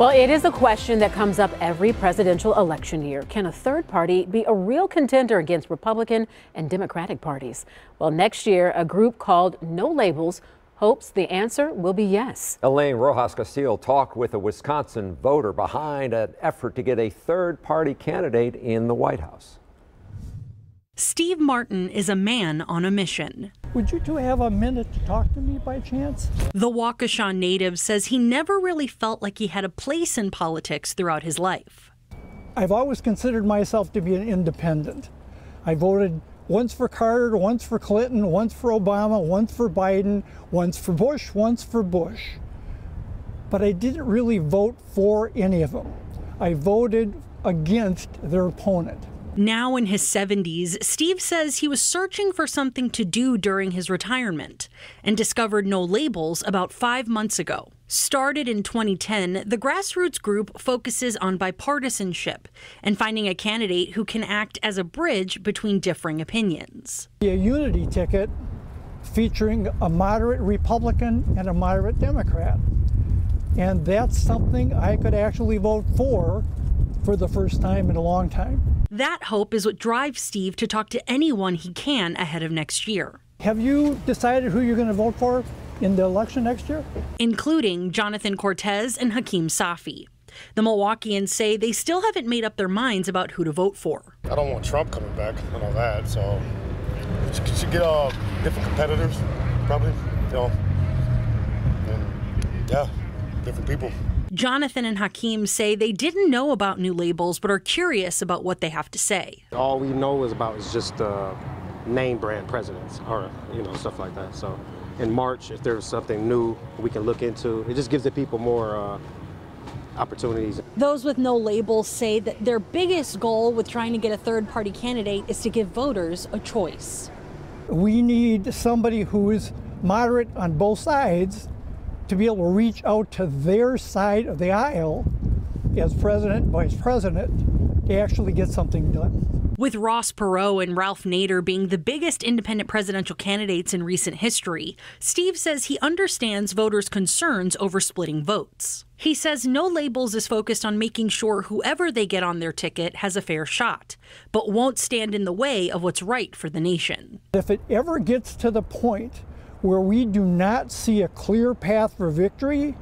Well, it is a question that comes up every presidential election year. Can a third party be a real contender against Republican and Democratic parties? Well, next year, a group called No Labels hopes the answer will be yes. Elaine Rojas Castillo talked with a Wisconsin voter behind an effort to get a third party candidate in the White House. Steve Martin is a man on a mission. Would you two have a minute to talk to me by chance? The Waukesha native says he never really felt like he had a place in politics throughout his life. I've always considered myself to be an independent. I voted once for Carter, once for Clinton, once for Obama, once for Biden, once for Bush, once for Bush. But I didn't really vote for any of them. I voted against their opponent. Now in his 70s, Steve says he was searching for something to do during his retirement and discovered No Labels about five months ago. Started in 2010, the grassroots group focuses on bipartisanship and finding a candidate who can act as a bridge between differing opinions. A unity ticket featuring a moderate Republican and a moderate Democrat. And that's something I could actually vote for for the first time in a long time. That hope is what drives Steve to talk to anyone he can ahead of next year. Have you decided who you're going to vote for in the election next year? Including Jonathan Cortez and Hakeem Safi. The Milwaukeeans say they still haven't made up their minds about who to vote for. I don't want Trump coming back and all that, so you should get uh, different competitors, probably, you know, and yeah, different people. Jonathan and Hakeem say they didn't know about No Labels, but are curious about what they have to say. All we know is about is just uh, name brand presidents or, you know, stuff like that. So in March, if there's something new we can look into, it just gives the people more uh, opportunities. Those with no labels say that their biggest goal with trying to get a third party candidate is to give voters a choice. We need somebody who is moderate on both sides to be able to reach out to their side of the aisle as president, vice president, to actually get something done. With Ross Perot and Ralph Nader being the biggest independent presidential candidates in recent history, Steve says he understands voters' concerns over splitting votes. He says No Labels is focused on making sure whoever they get on their ticket has a fair shot, but won't stand in the way of what's right for the nation. If it ever gets to the point where we do not see a clear path for victory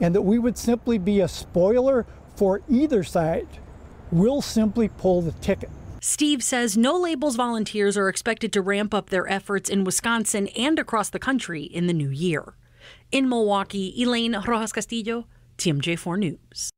and that we would simply be a spoiler for either side, we'll simply pull the ticket. Steve says no labels volunteers are expected to ramp up their efforts in Wisconsin and across the country in the new year. In Milwaukee, Elaine Rojas Castillo, TMJ4 News.